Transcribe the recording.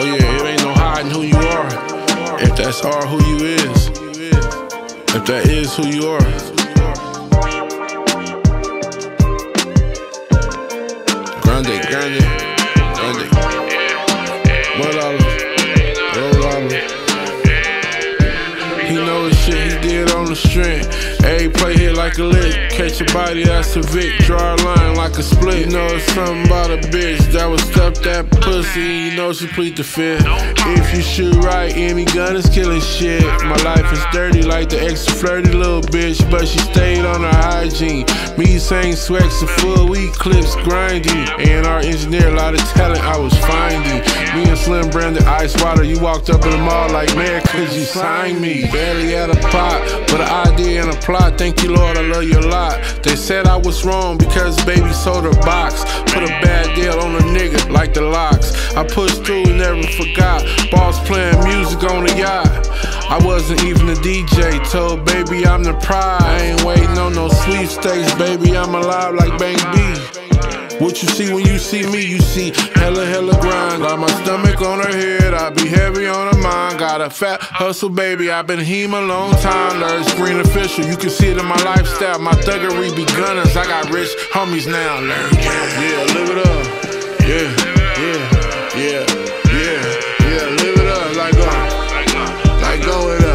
Oh yeah, it ain't no hiding who you are. If that's are who you is. If that is who you are. Grande, grande, grande. One He know the shit he did on the strength. Hey, play here like a lick. Catch a body, that's a Vic. Draw a line like a split. You know it's something about a bitch that would stuff that pussy. You know she plead the fifth. If you shoot right, any gun is killing shit. My life is dirty like the ex flirty little bitch, but she stayed on her hygiene. Me saying sweats a full week clips grinding. And our engineer, a lot of talent I was finding. Me and Slim branded ice water. You walked up in the mall like, man, could you sign me? Barely had a pot, but an idea and a plot. Thank you, Lord, I love you a lot. They said I was wrong because baby sold her box. The LOX. I pushed through, never forgot. Boss playing music on the yacht. I wasn't even a DJ. Told baby I'm the pride. I ain't waiting on no sweepstakes, baby. I'm alive like Bank B. What you see when you see me, you see hella, hella grind. Got my stomach on her head, I be heavy on her mind. Got a fat hustle, baby. i been heme a long time. Learn screen official, you can see it in my lifestyle. My thuggery be gunners. I got rich homies now. Learn, yeah, live it up. Yeah, yeah, yeah, yeah, yeah, live it up. Like uh, go, uh, like go it up.